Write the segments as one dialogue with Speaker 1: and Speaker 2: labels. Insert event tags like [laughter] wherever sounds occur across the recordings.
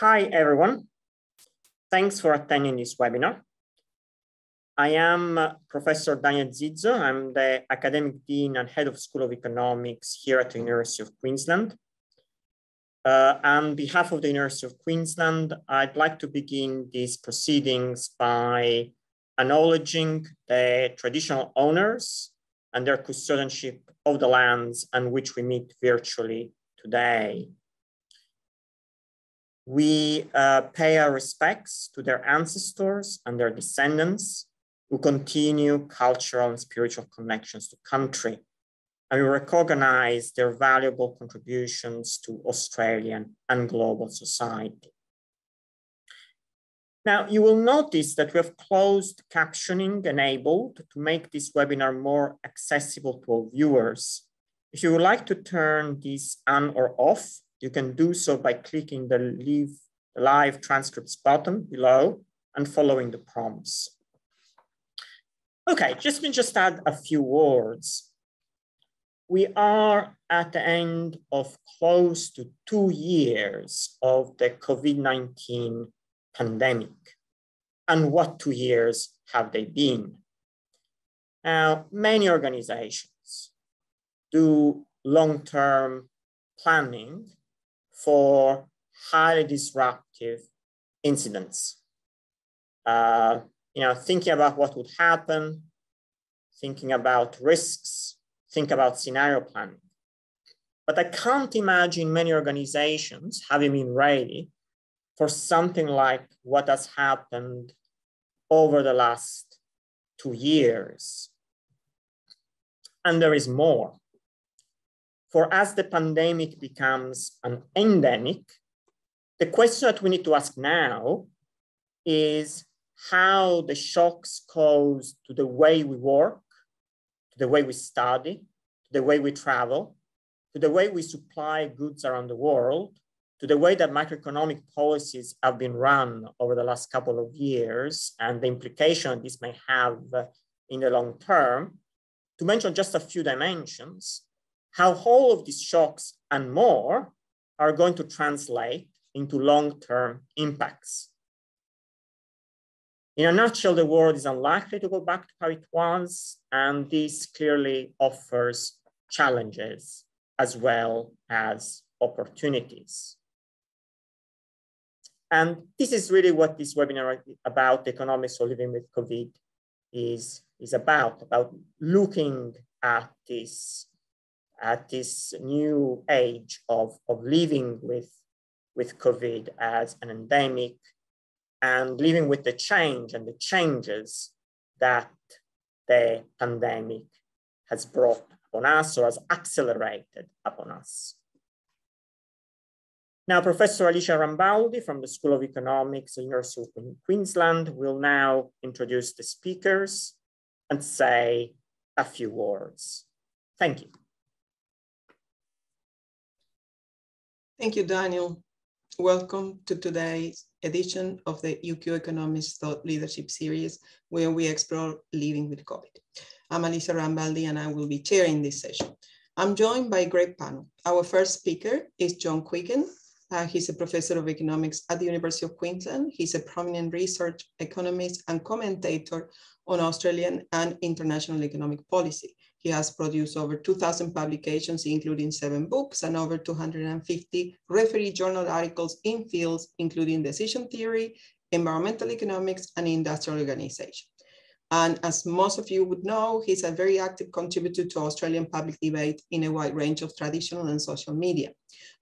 Speaker 1: Hi, everyone. Thanks for attending this webinar. I am uh, Professor Daniel Zizzo. I'm the Academic Dean and Head of School of Economics here at the University of Queensland. Uh, on behalf of the University of Queensland, I'd like to begin these proceedings by acknowledging the traditional owners and their custodianship of the lands on which we meet virtually today. We uh, pay our respects to their ancestors and their descendants who continue cultural and spiritual connections to country. And we recognize their valuable contributions to Australian and global society. Now, you will notice that we have closed captioning enabled to make this webinar more accessible to all viewers. If you would like to turn this on or off, you can do so by clicking the leave live transcripts button below and following the prompts. Okay, just me just add a few words. We are at the end of close to two years of the COVID-19 pandemic. And what two years have they been? Now, many organizations do long-term planning for highly disruptive incidents. Uh, you know, thinking about what would happen, thinking about risks, think about scenario planning. But I can't imagine many organizations having been ready for something like what has happened over the last two years. And there is more. For as the pandemic becomes an endemic, the question that we need to ask now is how the shocks caused to the way we work, to the way we study, to the way we travel, to the way we supply goods around the world, to the way that macroeconomic policies have been run over the last couple of years and the implication this may have in the long term, to mention just a few dimensions, how all of these shocks and more are going to translate into long-term impacts. In a nutshell, the world is unlikely to go back to how it was, and this clearly offers challenges as well as opportunities. And this is really what this webinar about the economics of living with COVID is, is about, about looking at this, at this new age of, of living with, with COVID as an endemic and living with the change and the changes that the pandemic has brought upon us or has accelerated upon us. Now, Professor Alicia Rambaldi from the School of Economics, University of Queensland, will now introduce the speakers and say a few words. Thank you.
Speaker 2: Thank you, Daniel. Welcome to today's edition of the UQ Economics Thought Leadership Series, where we explore living with COVID. I'm Alicia Rambaldi, and I will be chairing this session. I'm joined by a great panel. Our first speaker is John Quiggin, uh, he's a professor of economics at the University of Queensland. He's a prominent research economist and commentator on Australian and international economic policy. He has produced over 2,000 publications, including seven books and over 250 referee journal articles in fields, including decision theory, environmental economics, and industrial organization. And as most of you would know, he's a very active contributor to Australian public debate in a wide range of traditional and social media.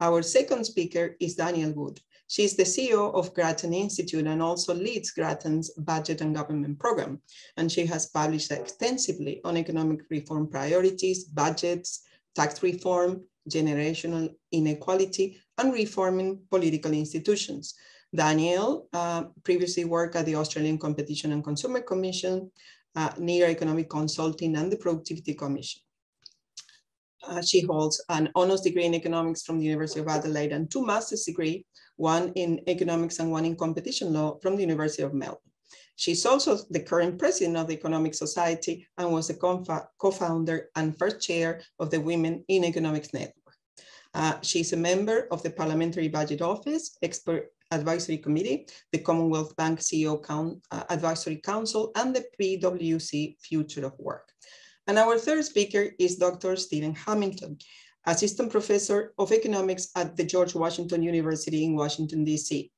Speaker 2: Our second speaker is Danielle Wood. She's the CEO of Grattan Institute and also leads Grattan's budget and government program. And she has published extensively on economic reform priorities, budgets, tax reform, generational inequality, and reforming political institutions. Danielle uh, previously worked at the Australian Competition and Consumer Commission, uh, NERA Economic Consulting, and the Productivity Commission. Uh, she holds an honors degree in economics from the University of Adelaide and two master's degree, one in economics and one in competition law from the University of Melbourne. She's also the current president of the Economic Society and was the co-founder and first chair of the Women in Economics Network. Uh, she's a member of the Parliamentary Budget Office, expert Advisory Committee, the Commonwealth Bank CEO Count, uh, Advisory Council, and the PwC Future of Work. And our third speaker is Dr. Steven Hamilton, Assistant Professor of Economics at the George Washington University in Washington, DC.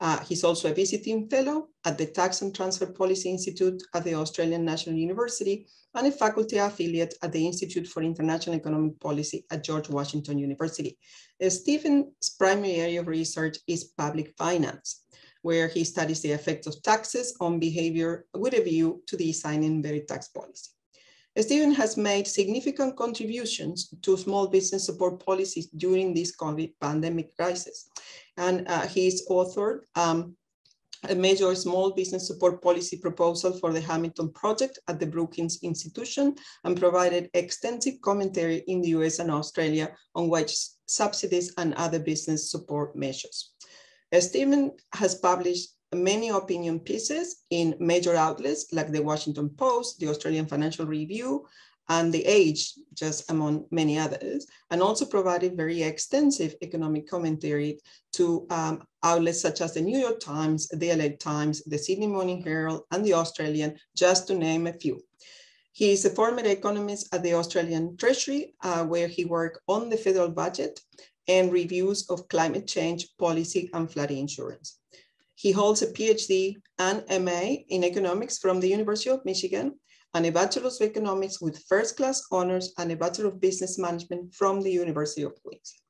Speaker 2: Uh, he's also a visiting fellow at the Tax and Transfer Policy Institute at the Australian National University and a faculty affiliate at the Institute for International Economic Policy at George Washington University. Uh, Steven's primary area of research is public finance, where he studies the effects of taxes on behavior with a view to designing better tax policy. Steven has made significant contributions to small business support policies during this COVID pandemic crisis. And uh, he's authored um, a major small business support policy proposal for the Hamilton Project at the Brookings Institution and provided extensive commentary in the US and Australia on wage subsidies and other business support measures. Steven has published many opinion pieces in major outlets like the Washington Post, the Australian Financial Review, and The Age, just among many others, and also provided very extensive economic commentary to um, outlets such as the New York Times, the LA Times, the Sydney Morning Herald, and the Australian, just to name a few. He is a former economist at the Australian Treasury, uh, where he worked on the federal budget and reviews of climate change policy and flood insurance. He holds a PhD and MA in economics from the University of Michigan and a Bachelor of Economics with first class honors and a Bachelor of Business Management from the University of Queensland.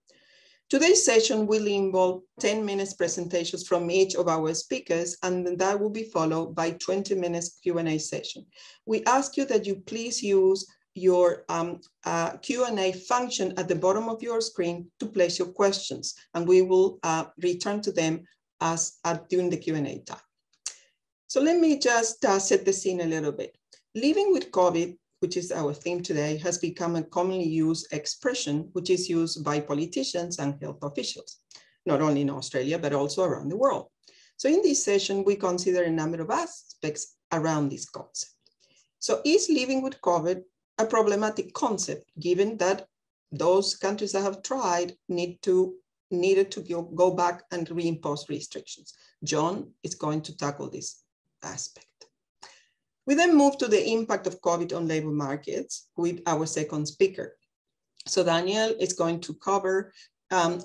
Speaker 2: Today's session will involve 10 minutes presentations from each of our speakers, and that will be followed by 20 minutes Q&A session. We ask you that you please use your um, uh, Q&A function at the bottom of your screen to place your questions, and we will uh, return to them as at, during the Q&A time. So let me just uh, set the scene a little bit. Living with COVID, which is our theme today, has become a commonly used expression, which is used by politicians and health officials, not only in Australia, but also around the world. So in this session, we consider a number of aspects around this concept. So is living with COVID a problematic concept, given that those countries that have tried need to needed to go, go back and reimpose restrictions. John is going to tackle this aspect. We then move to the impact of COVID on labor markets with our second speaker. So Danielle is going to cover um,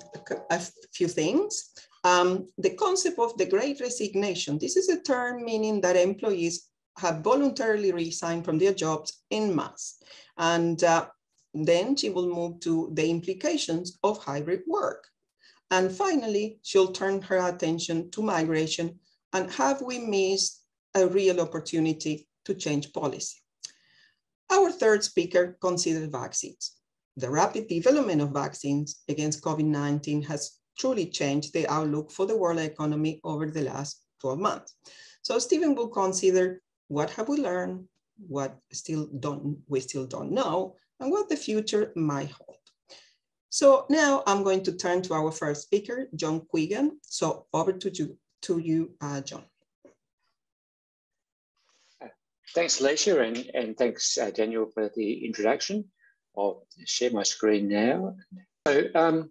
Speaker 2: a few things. Um, the concept of the great resignation. This is a term meaning that employees have voluntarily resigned from their jobs in mass. And uh, then she will move to the implications of hybrid work. And finally, she'll turn her attention to migration and have we missed a real opportunity to change policy? Our third speaker considered vaccines. The rapid development of vaccines against COVID-19 has truly changed the outlook for the world economy over the last 12 months. So Steven will consider what have we learned, what still don't, we still don't know, and what the future might hold. So now I'm going to turn to our first speaker, John Quiggin. So over to you, to you uh, John.
Speaker 3: Thanks, Alicia, and, and thanks, uh, Daniel, for the introduction. I'll share my screen now. So, um,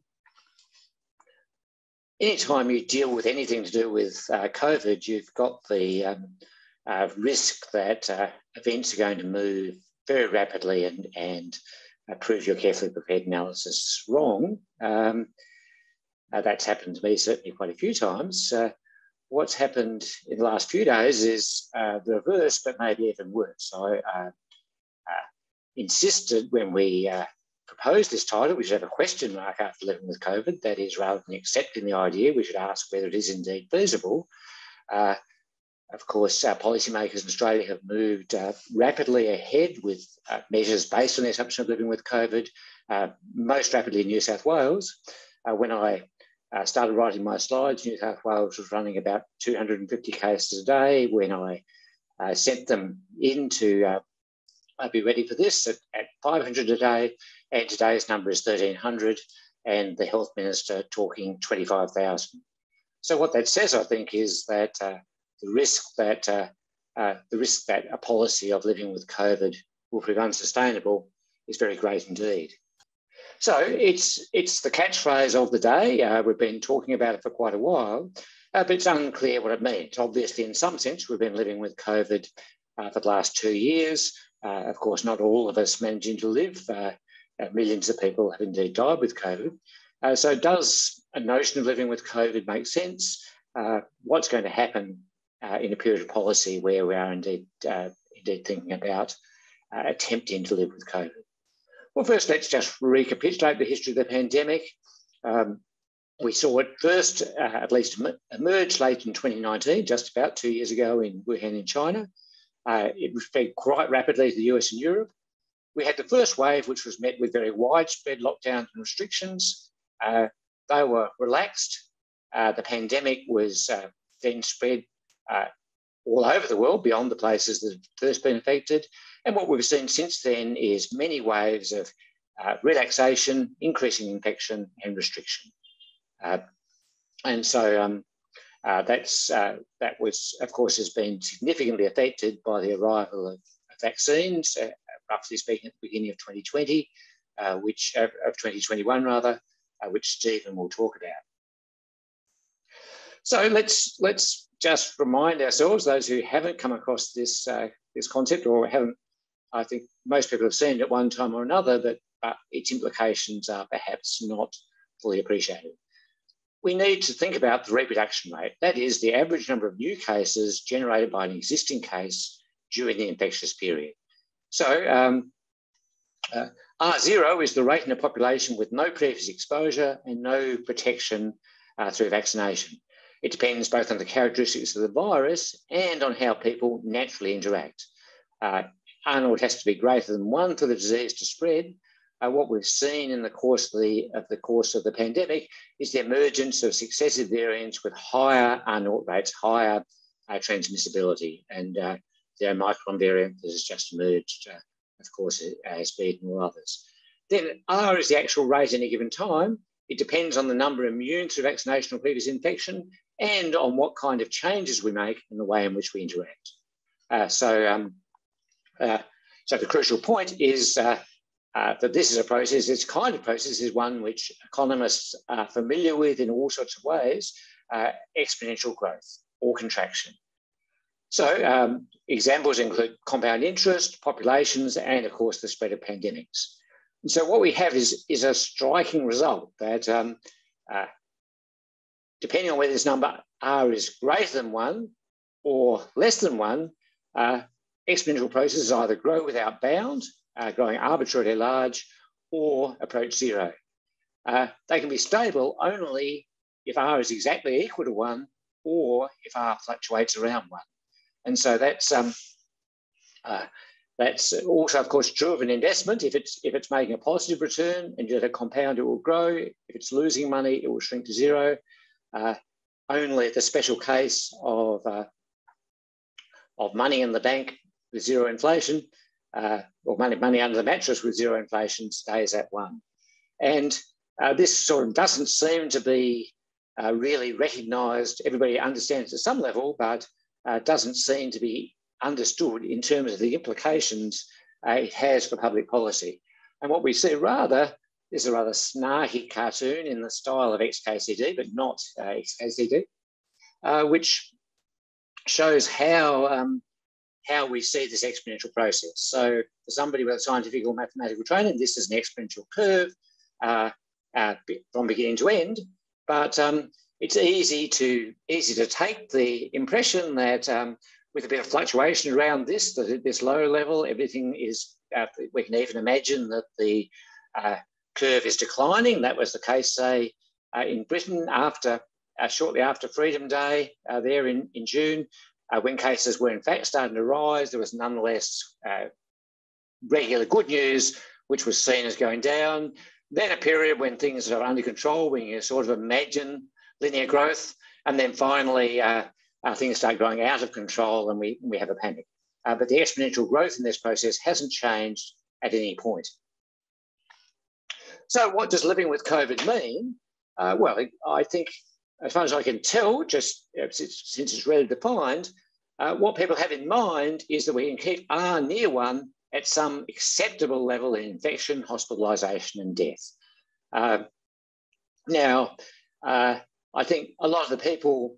Speaker 3: anytime you deal with anything to do with uh, COVID, you've got the um, uh, risk that uh, events are going to move very rapidly and, and uh, prove your carefully prepared analysis wrong. Um, uh, that's happened to me certainly quite a few times. Uh, what's happened in the last few days is uh, the reverse, but maybe even worse. I uh, uh, insisted when we proposed this title, we should have a question mark after living with COVID. That is, rather than accepting the idea, we should ask whether it is indeed feasible. Uh, of course, uh, policymakers in Australia have moved uh, rapidly ahead with uh, measures based on the assumption of living with COVID, uh, most rapidly in New South Wales. Uh, when I uh, started writing my slides, New South Wales was running about 250 cases a day. When I sent them in to I'd be ready for this at, at 500 a day, and today's number is 1,300, and the Health Minister talking 25,000. So what that says, I think, is that the risk that uh, uh, the risk that a policy of living with COVID will prove unsustainable is very great indeed. So it's it's the catchphrase of the day. Uh, we've been talking about it for quite a while. uh, but it's unclear what it means. Obviously, in some sense, we've been living with COVID uh, for the last two years. Uh, of course, not all of us managing to live. Millions of people have indeed died with COVID. So, does a notion of living with COVID make sense? Uh, what's going to happen in a period of policy where we are indeed indeed thinking about attempting to live with COVID? Well, first, let's just recapitulate the history of the pandemic. Um, we saw it first, uh, at least emerge late in 2019, just about two years ago in Wuhan in China. Uh, it spread quite rapidly to the US and Europe. We had the first wave, which was met with very widespread lockdowns and restrictions. Uh, they were relaxed. Uh, the pandemic was uh, then spread uh, all over the world beyond the places that had first been affected. And what we've seen since then is many waves of relaxation, increasing infection, and restriction. Uh, and so um, uh, that's uh, that was, of course, has been significantly affected by the arrival of vaccines, roughly speaking, at the beginning of 2020, which of 2021 rather, which Steven will talk about. So let's let's just remind ourselves, those who haven't come across this uh, this concept or haven't, I think most people have seen it at one time or another, that uh, its implications are perhaps not fully appreciated we need to think about the reproduction rate. That is the average number of new cases generated by an existing case during the infectious period. So um, uh, R0 is the rate in a population with no previous exposure and no protection uh, through vaccination. It depends both on the characteristics of the virus and on how people naturally interact. Uh, R0 has to be greater than one for the disease to spread, uh, what we've seen in the course of the, of the course of the pandemic is the emergence of successive variants with higher R0 rates, higher uh, transmissibility. And uh, the Omicron variant that has just emerged, uh, of course, has beaten all others. Then R is the actual rate at any given time. It depends on the number of immune to vaccination or previous infection and on what kind of changes we make in the way in which we interact. Uh, so, um, uh, so the crucial point is uh, uh, that this is a process, this kind of process is one which economists are familiar with in all sorts of ways, uh, exponential growth or contraction. So um, examples include compound interest, populations, and of course the spread of pandemics. And so what we have is, is a striking result that um, uh, depending on whether this number R is greater than one or less than one, uh, exponential processes either grow without bound uh, growing arbitrarily large or approach zero. Uh, they can be stable only if R is exactly equal to one or if R fluctuates around one. And so that's um, uh, that's also, of course, true of an investment. If it's if it's making a positive return and you let it compound, it will grow. If it's losing money, it will shrink to zero. Uh, only the special case of uh, of money in the bank with zero inflation uh, or money, money under the mattress with zero inflation stays at one. And uh, this sort of doesn't seem to be uh, really recognised. Everybody understands at some level, but uh, doesn't seem to be understood in terms of the implications it has for public policy. And what we see rather is a rather snarky cartoon in the style of XKCD, but not uh, XKCD, which shows how um, how we see this exponential process. So for somebody with a scientific or mathematical training, this is an exponential curve uh, uh, from beginning to end. But um, it's easy to easy to take the impression that um, with a bit of fluctuation around this, that at this low level, everything is, uh, we can even imagine that the uh, curve is declining. That was the case, say, uh, in Britain after, uh, shortly after Freedom Day there in, in June, uh, when cases were in fact starting to rise, there was nonetheless uh, regular good news, which was seen as going down. Then a period when things are under control, when you sort of imagine linear growth, and then finally uh, uh things start going out of control and we, we have a panic. Uh, but the exponential growth in this process hasn't changed at any point. So what does living with COVID mean? Uh, well, I think as far as I can tell, just since, it's readily defined, uh, what people have in mind is that we can keep R near one at some acceptable level in infection, hospitalisation, and death. Uh, now, uh, I think a lot of the people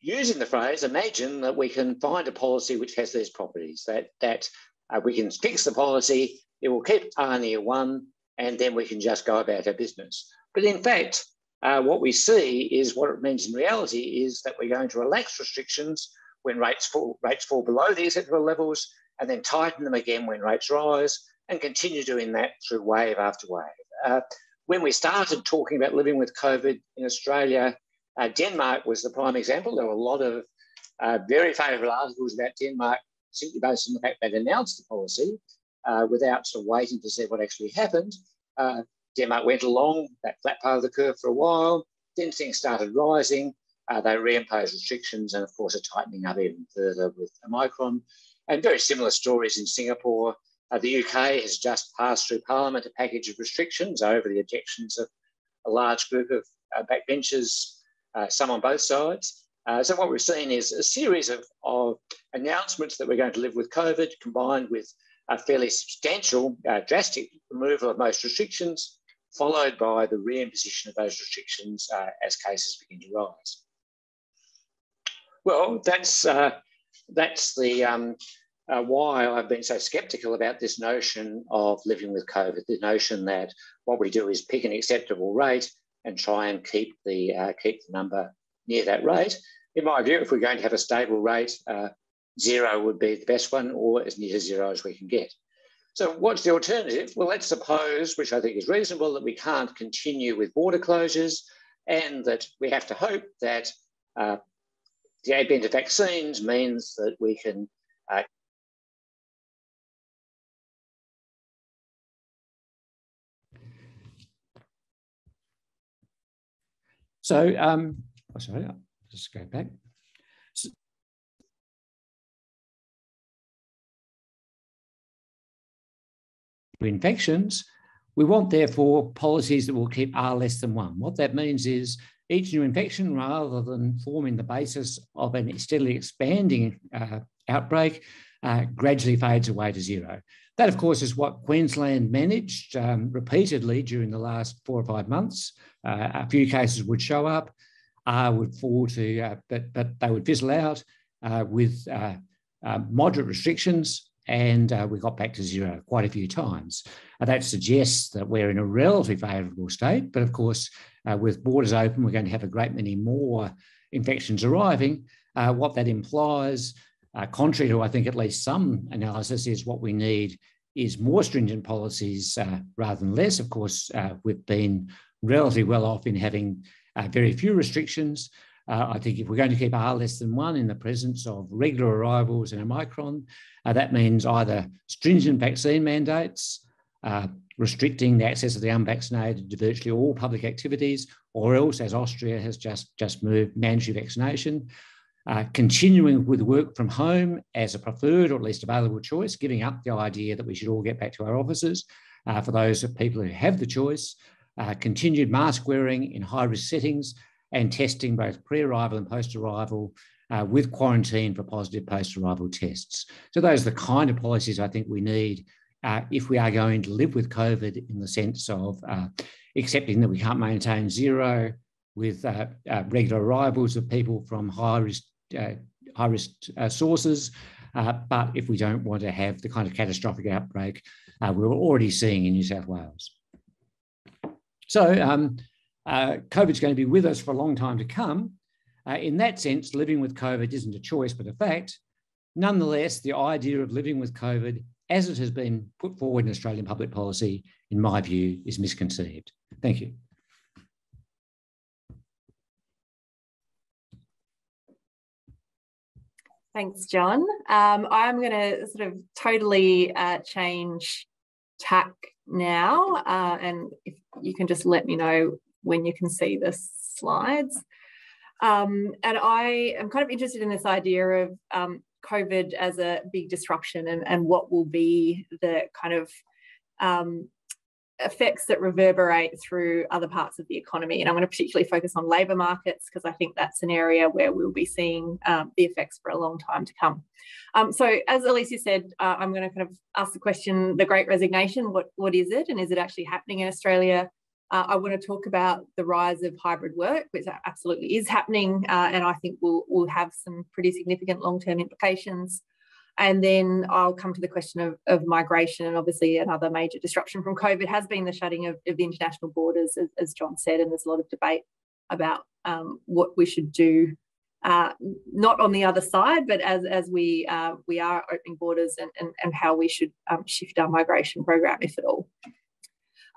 Speaker 3: using the phrase, imagine that we can find a policy which has these properties, that, that uh, we can fix the policy, it will keep R near one, and then we can just go about our business. But in fact, uh, what we see is what it means in reality is that we're going to relax restrictions when rates fall, rates fall below the acceptable levels, and then tighten them again when rates rise, and continue doing that through wave after wave. Uh, when we started talking about living with COVID in Australia, uh, Denmark was the prime example. There were a lot of uh, very favourable articles about Denmark simply based on the fact they'd announced the policy uh, without sort of waiting to see what actually happened. Uh, Denmark went along that flat part of the curve for a while. Then things started rising. Uh, they reimposed restrictions and, of course, are tightening up even further with Omicron. And very similar stories in Singapore. Uh, the UK has just passed through Parliament a package of restrictions over the objections of a large group of uh, backbenchers, uh, some on both sides. Uh, so what we've seen is a series of, of, announcements that we're going to live with COVID combined with a fairly substantial, uh, drastic removal of most restrictions, followed by the reimposition of those restrictions uh, as cases begin to rise. Well, that's, that's the um, uh, why I've been so skeptical about this notion of living with COVID, the notion that what we do is pick an acceptable rate and try and keep the, uh, keep the number near that rate. In my view, if we're going to have a stable rate, uh, zero would be the best one or as near to zero as we can get. So what's the alternative? Well, let's suppose, which I think is reasonable, that we can't continue with border closures and that we have to hope that uh, the advent of vaccines means that we can uh,
Speaker 4: So, um, oh, sorry, I'll just go back. Infections, we want therefore policies that will keep R less than one. What that means is each new infection, rather than forming the basis of a steadily expanding uh, outbreak, uh, gradually fades away to zero. That, of course, is what Queensland managed um, repeatedly during the last four or five months. Uh, a few cases would show up, R would fall to, uh, but, but they would fizzle out uh, with uh, moderate restrictions, and we got back to zero quite a few times. that suggests that we're in a relatively favourable state, but of course, with borders open, we're going to have a great many more infections arriving. what that implies uh, contrary to, I think, at least some analysis, is what we need is more stringent policies uh, rather than less. Of course, uh, we've been relatively well off in having uh, very few restrictions. Uh, I think if we're going to keep R less than one in the presence of regular arrivals and Omicron, uh, that means either stringent vaccine mandates, restricting the access of the unvaccinated to virtually all public activities, or else, as Austria has just, just moved, mandatory vaccination, uh, continuing with work from home as a preferred or at least available choice, giving up the idea that we should all get back to our offices. Uh, for those of people who have the choice, uh, continued mask wearing in high risk settings, and testing both pre arrival and post arrival. Uh, with quarantine for positive post arrival tests. So, those are the kind of policies I think we need uh, if we are going to live with COVID in the sense of uh, accepting that we can't maintain zero with regular arrivals of people from high risk uh, high risk uh, sources. Uh, but if we don't want to have the kind of catastrophic outbreak we're already seeing in New South Wales. So um, COVID's going to be with us for a long time to come. in that sense, living with COVID isn't a choice, but a fact. Nonetheless, the idea of living with COVID as it has been put forward in Australian public policy, in my view, is misconceived. Thank you.
Speaker 5: Thanks, John. Um, I'm going to sort of totally uh, change tack now, uh, and if you can just let me know when you can see the slides. Um, and I am kind of interested in this idea of um, COVID as a big disruption and, and what will be the kind of um, effects that reverberate through other parts of the economy. And I'm going to particularly focus on labour markets because I think that's an area where we'll be seeing um, the effects for a long time to come. Um, so as Alicia said, uh, I'm going to kind of ask the question, the great resignation, what, what is it? And is it actually happening in Australia? Uh, I want to talk about the rise of hybrid work, which absolutely is happening, uh, and I think will will have some pretty significant long term implications. And then I'll come to the question of, of migration, and obviously another major disruption from COVID has been the shutting of, of the international borders, as, as, John said, and there's a lot of debate about um, what we should do uh, not on the other side, but as, as we, uh, we are opening borders and, and, and how we should um, shift our migration program, if at all.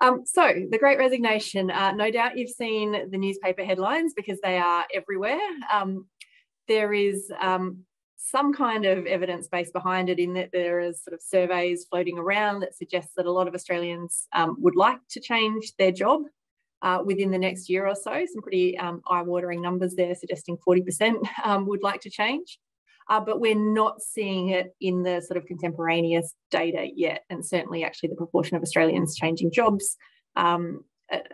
Speaker 5: Um, so the Great Resignation, uh, no doubt you've seen the newspaper headlines because they are everywhere. Um, there is um, some kind of evidence base behind it in that there is sort of surveys floating around that suggests that a lot of Australians um, would like to change their job uh, within the next year or so. Some pretty um, eye-watering numbers there suggesting 40% um, would like to change. Uh, but we're not seeing it in the sort of contemporaneous data yet. And certainly actually the proportion of Australians changing jobs um,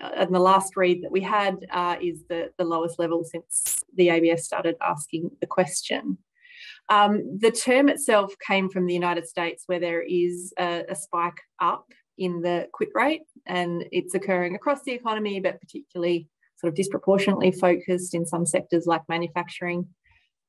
Speaker 5: and the last read that we had uh, is the, the lowest level since the ABS started asking the question. Um, the term itself came from the United States where there is a, a spike up in the quit rate and it's occurring across the economy, but particularly sort of disproportionately focused in some sectors like manufacturing.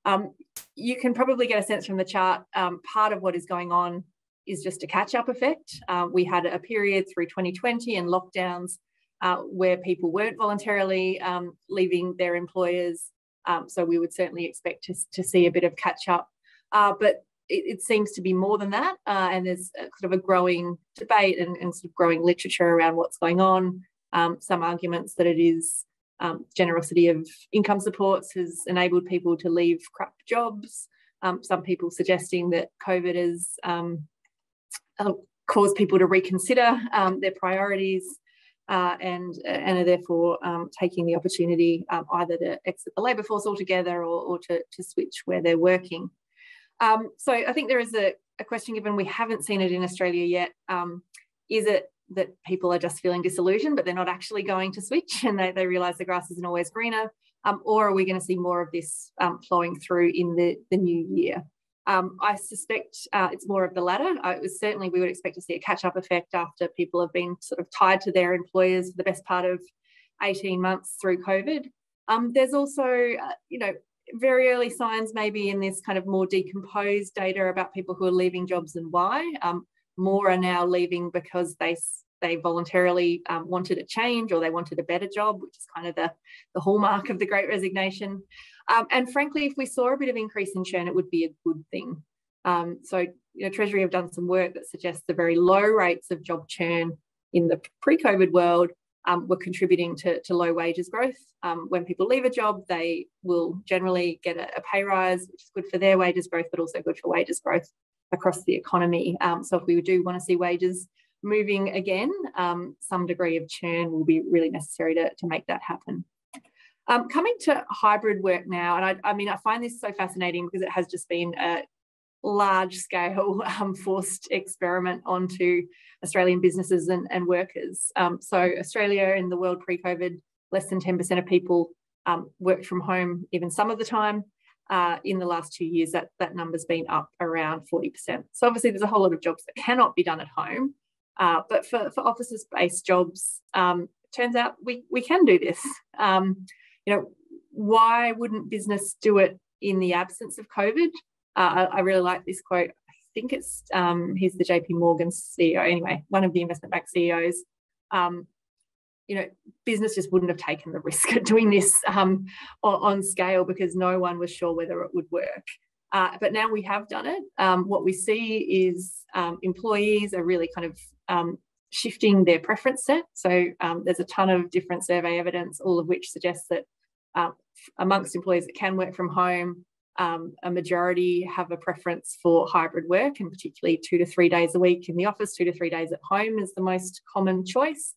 Speaker 5: Um, you can probably get a sense from the chart. Um, part of what is going on is just a catch up effect. Uh, we had a period through 2020 and lockdowns uh, where people weren't voluntarily um, leaving their employers. Um, so we would certainly expect to, to see a bit of catch up. Uh, but it, it, seems to be more than that. Uh, and there's sort of a growing debate and, and, sort of growing literature around what's going on. Um, some arguments that it is um, generosity of income supports has enabled people to leave crap jobs. Um, some people suggesting that COVID has um, uh, caused people to reconsider um, their priorities. Uh, and and are therefore um, taking the opportunity um, either to exit the labour force altogether or, or to, to switch where they're working. Um, so I think there is a, a, question given we haven't seen it in Australia yet. Um, is it that people are just feeling disillusioned, but they're not actually going to switch [laughs] and they, they realise the grass isn't always greener? Um, or are we going to see more of this um, flowing through in the, the new year? Um, I suspect uh, it's more of the latter. It was certainly we would expect to see a catch-up effect after people have been sort of tied to their employers for the best part of 18 months through COVID. Um, there's also, uh, you know, very early signs maybe in this kind of more decomposed data about people who are leaving jobs and why. Um, more are now leaving because they they voluntarily um, wanted a change or they wanted a better job, which is kind of the, the hallmark of the great resignation. Um, and frankly, if we saw a bit of increase in churn, it would be a good thing. Um, so, you know, Treasury have done some work that suggests the very low rates of job churn in the pre-COVID world um, were contributing to, to low wages growth. Um, when people leave a job, they will generally get a, a, pay rise, which is good for their wages growth, but also good for wages growth across the economy. Um, so if we do want to see wages moving again, um, some degree of churn will be really necessary to, to make that happen. Um, coming to hybrid work now, and I, I, mean, I find this so fascinating because it has just been a large scale [laughs] um, forced experiment onto Australian businesses and, and workers. Um, so Australia in the world pre-COVID, less than 10% of people um, worked from home even some of the time. Uh, in the last two years, that, that number's been up around 40%. So obviously there's a whole lot of jobs that cannot be done at home. Uh, but for, for offices-based jobs, um, turns out we, we can do this. Um, you know, why wouldn't business do it in the absence of COVID? Uh, I, I, really like this quote I think it's um, he's the JP Morgan CEO anyway, one of the investment bank CEOs. Um, you know, business just wouldn't have taken the risk [laughs] of doing this um, on, scale because no one was sure whether it would work. Uh, but now we have done it. Um, what we see is um, employees are really kind of um, shifting their preference set. So um, there's a ton of different survey evidence, all of which suggests that uh, amongst employees that can work from home, a majority have a preference for hybrid work and particularly two to three days a week in the office, two to three days at home is the most common choice.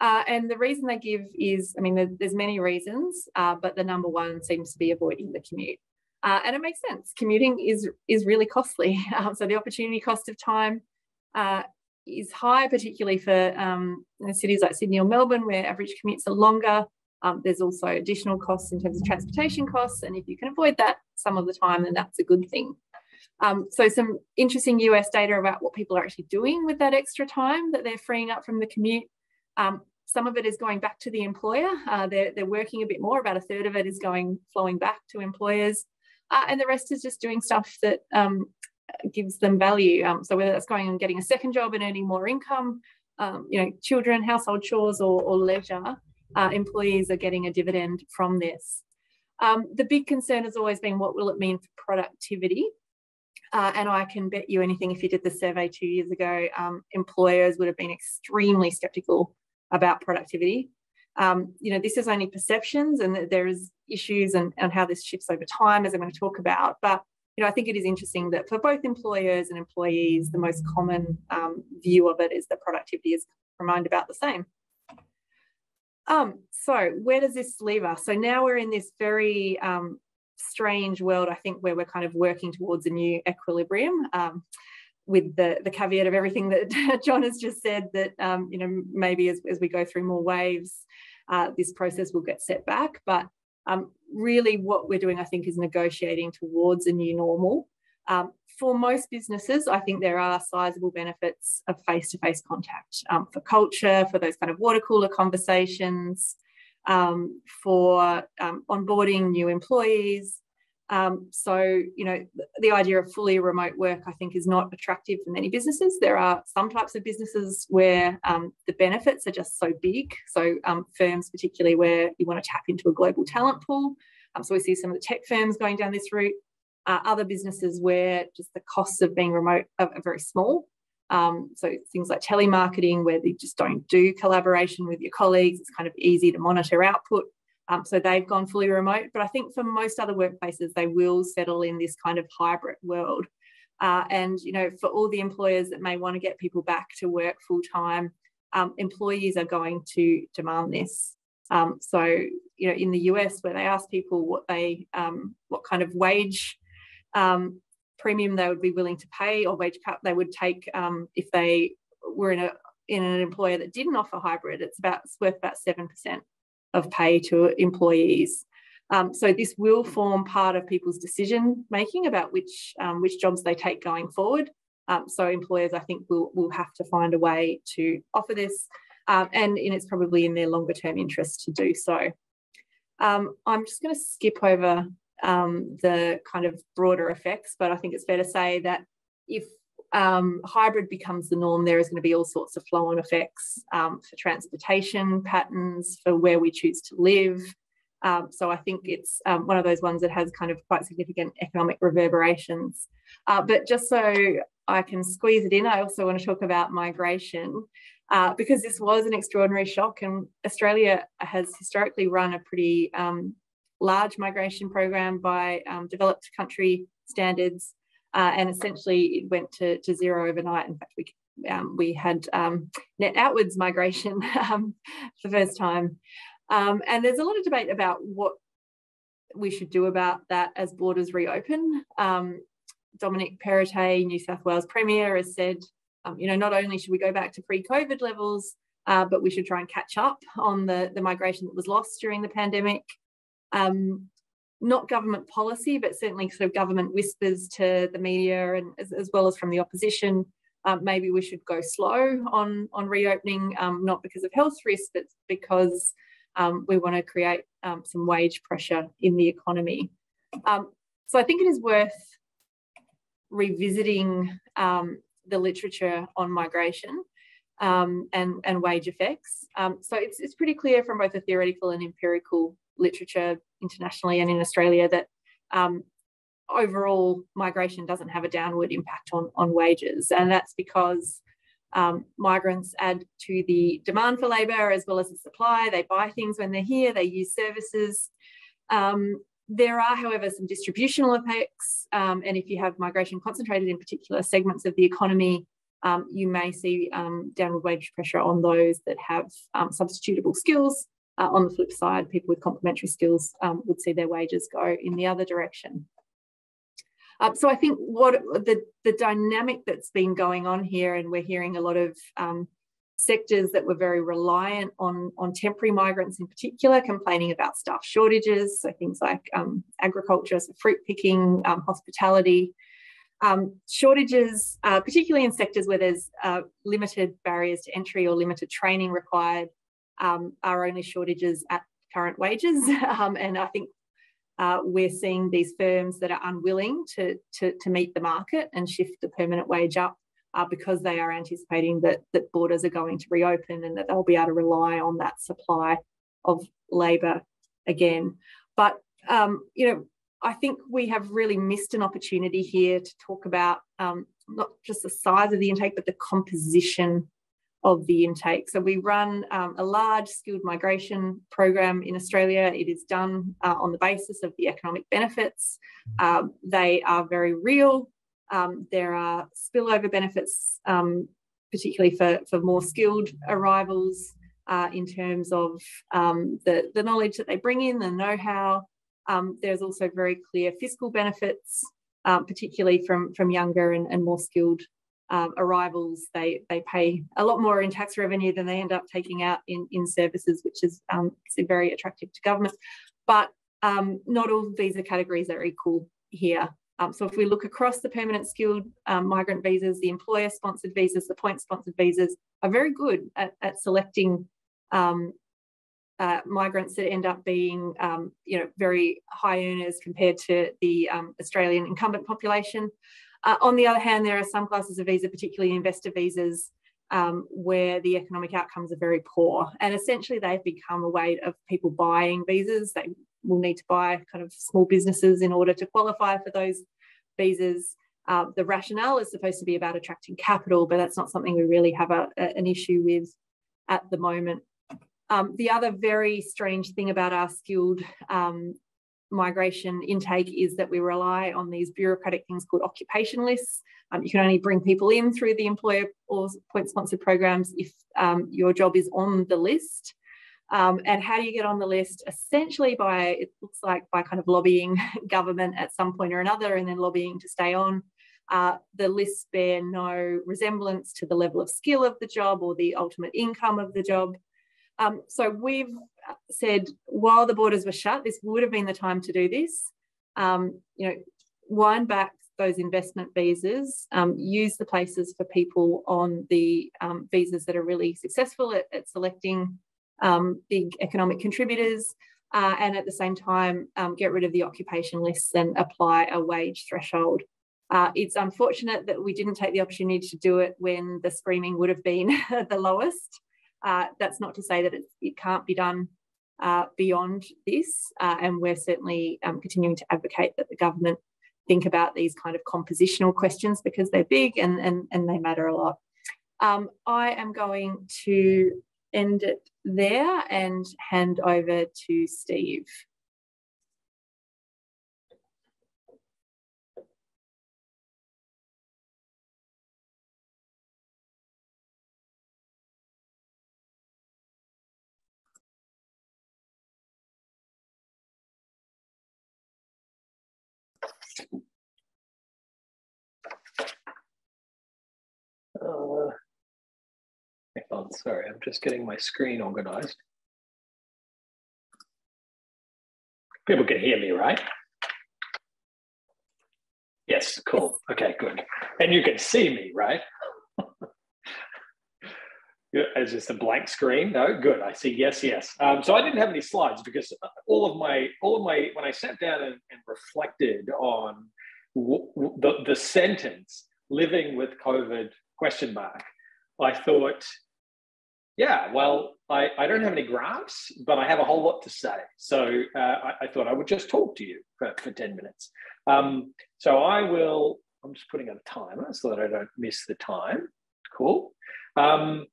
Speaker 5: Uh, and the reason they give is, I mean, there's many reasons, uh, but the number one seems to be avoiding the commute. Uh, and it makes sense. Commuting is is really costly. Um, [laughs] so the opportunity cost of time uh, is high, particularly for um, cities like Sydney or Melbourne, where average commutes are longer. Um, there's also additional costs in terms of transportation costs. And if you can avoid that some of the time, then that's a good thing. Um, so some interesting US data about what people are actually doing with that extra time that they're freeing up from the commute. Um, some of it is going back to the employer. Uh, they're, they're working a bit more. About a third of it is going flowing back to employers. Uh, and the rest is just doing stuff that um, gives them value. Um, so whether that's going and getting a second job and earning more income, um, you know, children, household chores, or, or leisure, uh, employees are getting a dividend from this. Um, the big concern has always been what will it mean for productivity? Uh, and I can bet you anything, if you did the survey two years ago, um, employers would have been extremely skeptical about productivity. Um, you know, this is only perceptions and there is issues and, and how this shifts over time, as I'm going to talk about. But, you know, I think it is interesting that for both employers and employees, the most common um, view of it is that productivity is remained about the same. Um, so where does this leave us? So now we're in this very um, strange world, I think, where we're kind of working towards a new equilibrium. Um, with the, the caveat of everything that [laughs] John has just said, that um, you know maybe as, as we go through more waves, uh, this process will get set back. But um, really, what we're doing, I think, is negotiating towards a new normal. Um, for most businesses, I think there are sizable benefits of face to face contact um, for culture, for those kind of water cooler conversations, um, for um, onboarding new employees. Um, so, you know, the, idea of fully remote work, I think, is not attractive for many businesses. There are some types of businesses where um, the benefits are just so big. So, um, firms, particularly where you want to tap into a global talent pool. so, we see some of the tech firms going down this route uh, other businesses where just the costs of being remote are, are very small. Um, so things like telemarketing, where they just don't do collaboration with your colleagues, it's kind of easy to monitor output. Um, so they've gone fully remote. But I think for most other workplaces, they will settle in this kind of hybrid world. Uh, and you know, for all the employers that may want to get people back to work full time, um, employees are going to demand this. Um, so you know, in the US, where they ask people what they, um, what kind of wage um, premium they would be willing to pay or wage cut they would take um, if they were in a in an employer that didn't offer hybrid. It's about it's worth about seven percent of pay to employees. Um, so this will form part of people's decision making about which um, which jobs they take going forward. Um, so employers, I think, will will have to find a way to offer this, um, and, and it's probably in their longer term interest to do so. Um, I'm just going to skip over um, the kind of broader effects. But I think it's fair to say that if um, hybrid becomes the norm, there is going to be all sorts of flow on effects um, for transportation patterns, for where we choose to live. Um, so I think it's um, one of those ones that has kind of quite significant economic reverberations. Uh, but just so I can squeeze it in, I also want to talk about migration. Uh, because this was an extraordinary shock, and Australia has historically run a pretty um, large migration program by um, developed country standards, uh, and essentially it went to, to zero overnight. In fact, we um, we had um, net outwards migration [laughs] um, for the first time, um, and there's a lot of debate about what we should do about that as borders reopen. Um, Dominic Perrottet, New South Wales Premier, has said, you know, not only should we go back to pre-COVID levels, uh, but we should try and catch up on the, the migration that was lost during the pandemic um, not government policy, but certainly sort of government whispers to the media and as, as well as from the opposition. Um, maybe we should go slow on on reopening, um, not because of health risks, but because um, we want to create um, some wage pressure in the economy. Um, so I think it is worth revisiting um, the literature on migration and, and wage effects. so it's, it's pretty clear from both the theoretical and empirical literature internationally and in Australia that um, overall migration doesn't have a downward impact on, on wages. And that's because um, migrants add to the demand for labour as well as the supply. They buy things when they're here, they use services. Um, there are, however, some distributional effects. Um, and if you have migration concentrated in particular segments of the economy, um, you may see um, downward wage pressure on those that have um, substitutable skills uh, on the flip side, people with complementary skills um, would see their wages go in the other direction. Um, so I think what the, the dynamic that's been going on here, and we're hearing a lot of um, sectors that were very reliant on, on temporary migrants in particular, complaining about staff shortages. So things like um, agriculture, so fruit picking, um, hospitality, um, shortages, uh, particularly in sectors where there's uh, limited barriers to entry or limited training required, um, are only shortages at current wages. [laughs] Um, and I think uh, we're seeing these firms that are unwilling to, to, to meet the market and shift the permanent wage up uh, because they are anticipating that, that borders are going to reopen and that they'll be able to rely on that supply of labour again. But, um, you know, I think we have really missed an opportunity here to talk about um, not just the size of the intake, but the composition of the intake. So we run um, a large skilled migration program in Australia. It is done uh, on the basis of the economic benefits. Um, they are very real. Um, there are spillover benefits, um, particularly for, for more skilled arrivals uh, in terms of um, the, the knowledge that they bring in, the know-how. Um, there's also very clear fiscal benefits, uh, particularly from, from younger and, and more skilled um, arrivals, they, they pay a lot more in tax revenue than they end up taking out in, in services, which is um, very attractive to governments. But um, not all visa categories are equal here. Um, so if we look across the permanent skilled um, migrant visas, the employer sponsored visas, the point sponsored visas are very good at, at selecting um, uh, migrants that end up being, you know, very high earners compared to the Australian incumbent population. Uh, on the other hand, there are some classes of visa, particularly investor visas, um, where the economic outcomes are very poor. And essentially, they've become a way of people buying visas. They will need to buy kind of small businesses in order to qualify for those visas. Uh, the rationale is supposed to be about attracting capital, but that's not something we really have a, a, an issue with at the moment. Um, the other very strange thing about our skilled um, migration intake is that we rely on these bureaucratic things called occupation lists. Um, you can only bring people in through the employer or point sponsored programs if um, your job is on the list. Um, and how do you get on the list? Essentially by, it looks like by kind of lobbying [laughs] government at some point or another and then lobbying to stay on. Uh, the lists bear no resemblance to the level of skill of the job or the ultimate income of the job. Um, so we've said while the borders were shut, this would have been the time to do this. Um, you know, wind back those investment visas, um, use the places for people on the um, visas that are really successful at, at selecting um, big economic contributors, uh, and at the same time um, get rid of the occupation lists and apply a wage threshold. Uh, it's unfortunate that we didn't take the opportunity to do it when the screaming would have been [laughs] the lowest. Uh, that's not to say that it can't be done uh, beyond this, uh, and we're certainly um, continuing to advocate that the government think about these kind of compositional questions because they're big and, and, and they matter a lot. Um, I am going to end it there and hand over to Steve.
Speaker 6: Uh, on, sorry, I'm just getting my screen organized. People can hear me, right? Yes, cool. Okay, good. And you can see me, right? Is this a blank screen? No, good. I see. Yes, yes. Um, so I didn't have any slides because all of my, all of my, when I sat down and, and reflected on the, the sentence living with COVID question mark, I thought, yeah, well, I, I don't have any graphs, but I have a whole lot to say. So uh, I, I, thought I would just talk to you for, for 10 minutes. Um, so I will, I'm just putting on a timer so that I don't miss the time. Cool. Um,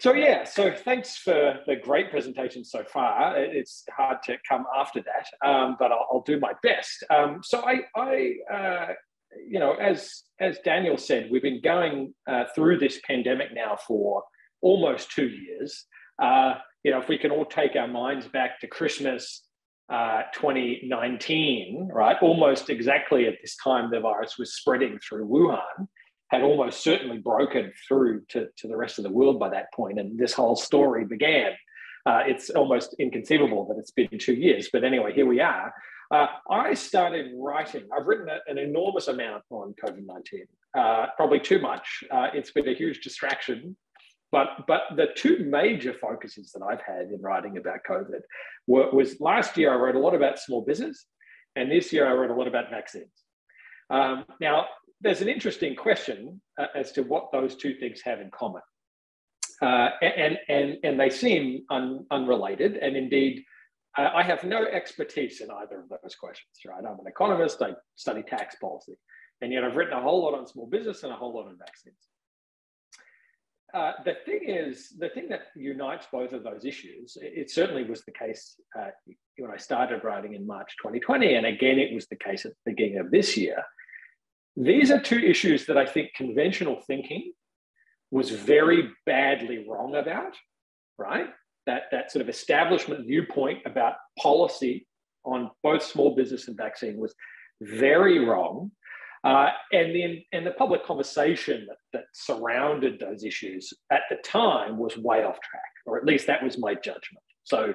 Speaker 6: so yeah, so thanks for the great presentation so far. It's hard to come after that, um, but I'll, I'll, do my best. Um, so I, I uh, you know, as as Danielle said, we've been going uh, through this pandemic now for almost two years. Uh, you know, if we can all take our minds back to Christmas uh, 2019, right? Almost exactly at this time, the virus was spreading through Wuhan had almost certainly broken through to, to the rest of the world by that point, and this whole story began. Uh, it's almost inconceivable that it's been two years, but anyway, here we are. Uh, I started writing. I've written a, an enormous amount on COVID 19, uh, probably too much. Uh, it's been a huge distraction but but the two major focuses that I've had in writing about COVID were, was last year I wrote a lot about small business, and this year I wrote a lot about vaccines. Um, now, there's an interesting question uh, as to what those two things have in common. Uh, and, and, and they seem un, unrelated. And indeed, I have no expertise in either of those questions, right? I'm an economist, I study tax policy. And yet I've written a whole lot on small business and a whole lot on vaccines. Uh, the thing is, the thing that unites both of those issues, it certainly was the case uh, when I started writing in March 2020, and again, it was the case at the beginning of this year. These are two issues that I think conventional thinking was very badly wrong about, right? That, that sort of establishment viewpoint about policy on both small business and vaccine was very wrong. Uh, and, the, and the public conversation that, that surrounded those issues at the time was way off track, or at least that was my judgment. So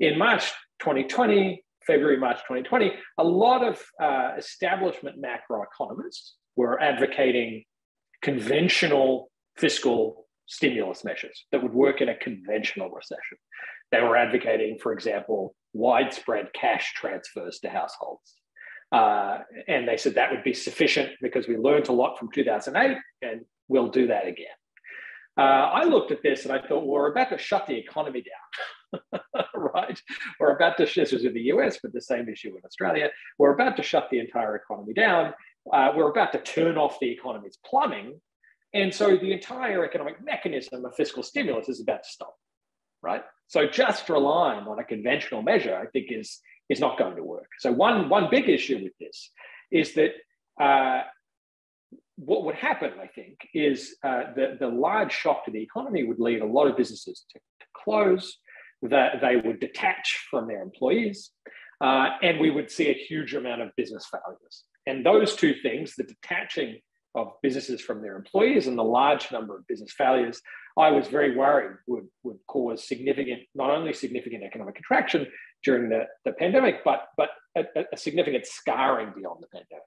Speaker 6: in March 2020, February, March 2020, a lot of uh, establishment macroeconomists were advocating conventional fiscal stimulus measures that would work in a conventional recession. They were advocating, for example, widespread cash transfers to households. Uh, and they said that would be sufficient because we learned a lot from 2008 and we'll do that again. Uh, I looked at this and I thought, well, we're about to shut the economy down, [laughs] right? We're about to, this was in the US, but the same issue in Australia. We're about to shut the entire economy down. Uh, we're about to turn off the economy's plumbing. And so the entire economic mechanism of fiscal stimulus is about to stop, right? So just relying on a conventional measure, I think, is, is not going to work. So one, one big issue with this is that uh, what would happen, I think, is uh, the, the large shock to the economy would lead a lot of businesses to, to close, that they would detach from their employees, uh, and we would see a huge amount of business failures. And those two things, the detaching of businesses from their employees and the large number of business failures, I was very worried would, would cause significant, not only significant economic contraction during the, the pandemic, but, but a, a significant scarring beyond the pandemic.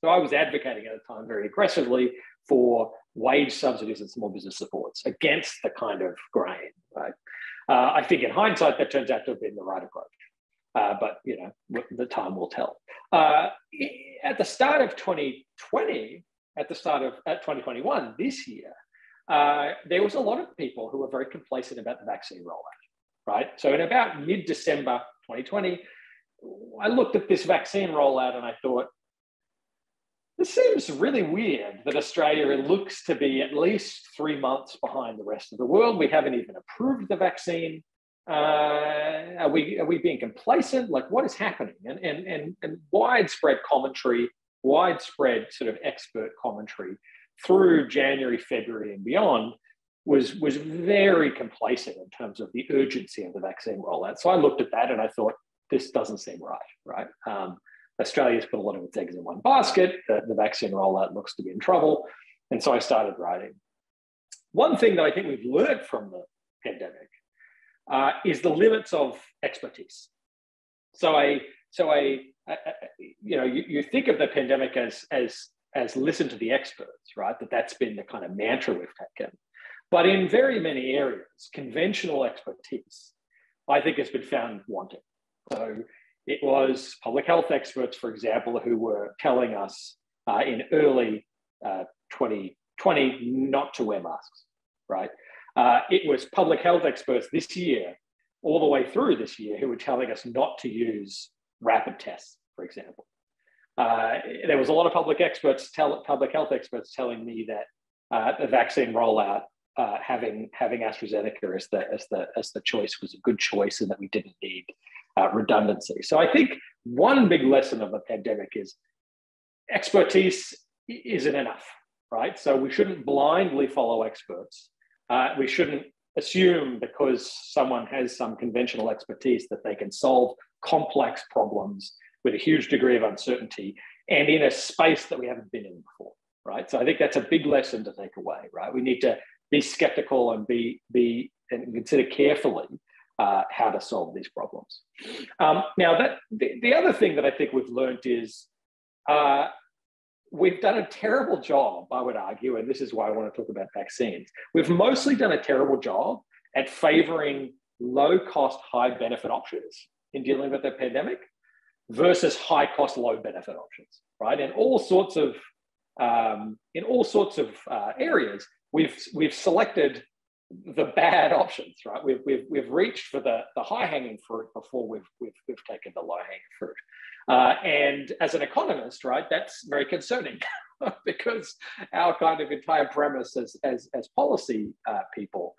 Speaker 6: So I was advocating at the time very aggressively for wage subsidies and small business supports against the kind of grain. Right? Uh, I think in hindsight that turns out to have been the right approach. Uh, but you know, the time will tell. Uh, at the start of 2020, at the start of at 2021, this year, uh, there was a lot of people who were very complacent about the vaccine rollout, right? So in about mid-December 2020, I looked at this vaccine rollout and I thought, this seems really weird that Australia looks to be at least three months behind the rest of the world. We haven't even approved the vaccine. Uh, are we are we being complacent? Like what is happening? And and and, and widespread commentary, widespread sort of expert commentary through January, February, and beyond was was very complacent in terms of the urgency of the vaccine rollout. So I looked at that and I thought this doesn't seem right, right? Um, Australia's put a lot of its eggs in one basket. The, the vaccine rollout looks to be in trouble, and so I started writing. One thing that I think we've learned from the pandemic uh, is the limits of expertise. So I, so I, I, I you know, you, you think of the pandemic as as as listen to the experts, right? That that's been the kind of mantra we've taken. But in very many areas, conventional expertise, I think, has been found wanting. So it was public health experts, for example, who were telling us uh, in early uh, 2020 not to wear masks, right? Uh, it was public health experts this year, all the way through this year, who were telling us not to use rapid tests, for example. Uh, there was a lot of public experts, tell, public health experts, telling me that uh, the vaccine rollout, uh, having having AstraZeneca as the as the as the choice was a good choice, and that we didn't need uh, redundancy. So I think one big lesson of the pandemic is expertise isn't enough, right? So we shouldn't blindly follow experts. Uh, we shouldn't assume because someone has some conventional expertise that they can solve complex problems with a huge degree of uncertainty and in a space that we haven't been in before, right? So I think that's a big lesson to take away, right? We need to be skeptical and be be and consider carefully uh, how to solve these problems. Um, now, that the, the, other thing that I think we've learned is uh, we've done a terrible job, I would argue, and this is why I want to talk about vaccines. We've mostly done a terrible job at favoring low cost, high benefit options in dealing with the pandemic versus high cost, low benefit options, right? And all sorts of um, in all sorts of uh, areas, we've we've selected the bad options, right? We've, we've, we've reached for the, the high hanging fruit before we've, we've, we've taken the low hanging fruit. Uh, and as an economist, right, that's very concerning [laughs] because our kind of entire premise as, as, as policy uh, people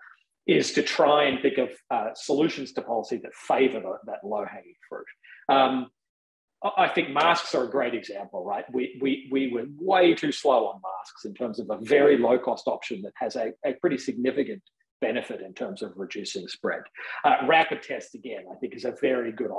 Speaker 6: is to try and think of uh, solutions to policy that favor the, that low hanging fruit. Um, I think masks are a great example, right? We, we, we were way too slow on masks in terms of a very low cost option that has a, a pretty significant benefit in terms of reducing spread. Uh, rapid test again, I think is a very good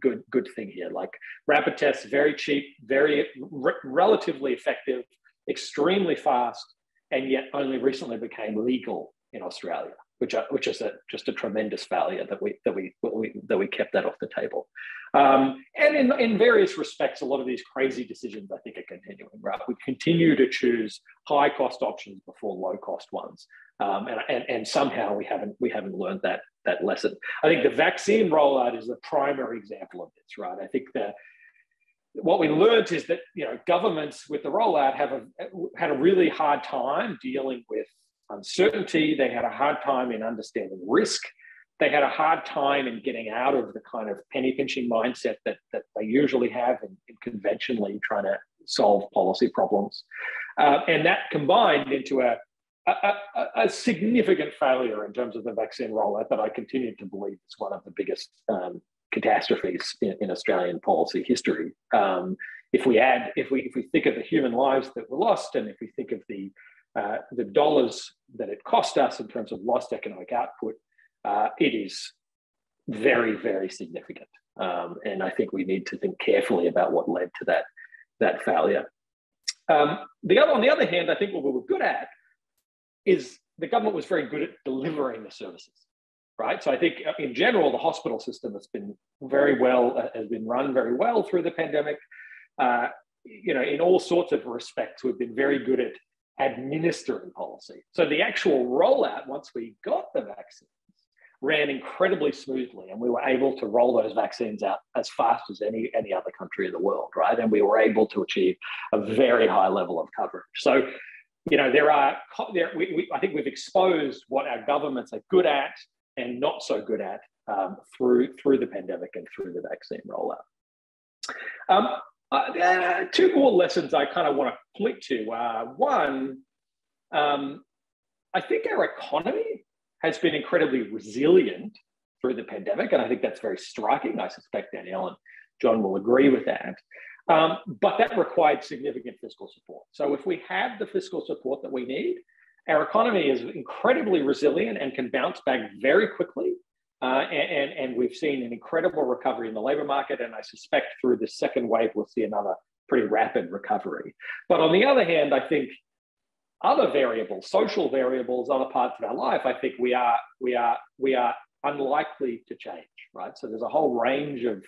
Speaker 6: good good thing here. Like rapid tests, very cheap, very re relatively effective, extremely fast, and yet only recently became legal in Australia which are, which is a, just a tremendous failure that we that we, we that we kept that off the table. Um, and in, in various respects, a lot of these crazy decisions I think are continuing. Right, we continue to choose high cost options before low cost ones, um, and, and and somehow we haven't we haven't learned that that lesson. I think the vaccine rollout is the primary example of this. Right, I think that what we learned is that you know governments with the rollout have a, had a really hard time dealing with uncertainty. They had a hard time in understanding risk. They had a hard time in getting out of the kind of penny pinching mindset that, that they usually have in, in conventionally trying to solve policy problems. Uh, and that combined into a, a, a, significant failure in terms of the vaccine rollout that I continue to believe is one of the biggest um, catastrophes in, in, Australian policy history. Um, if we add, if we if we think of the human lives that were lost, and if we think of the uh, the dollars that it cost us in terms of lost economic output, uh, it is very, very significant. Um, and I think we need to think carefully about what led to that, that failure. Um, the other, on the other hand, I think what we were good at is the government was very good at delivering the services, right? So I think uh, in general, the hospital system has been very well, uh, has been run very well through the pandemic. Uh, you know, in all sorts of respects, we've been very good at administering policy. So the actual rollout, once we got the vaccines, ran incredibly smoothly, and we were able to roll those vaccines out as fast as any any other country in the world, right? And we were able to achieve a very high level of coverage. So, you know, there are there. We, we, I think we've exposed what our governments are good at and not so good at um, through through the pandemic and through the vaccine rollout. Um, uh, two more lessons I kind of want to point to. Uh, one, um, I think our economy has been incredibly resilient through the pandemic, and I think that's very striking. I suspect Danielle and John will agree with that. Um, but that required significant fiscal support. So if we have the fiscal support that we need, our economy is incredibly resilient and can bounce back very quickly uh, and, and we've seen an incredible recovery in the labor market. And I suspect through the second wave, we'll see another pretty rapid recovery. But on the other hand, I think other variables, social variables, other parts of our life, I think we are, we are, we are unlikely to change, right? So there's a whole range of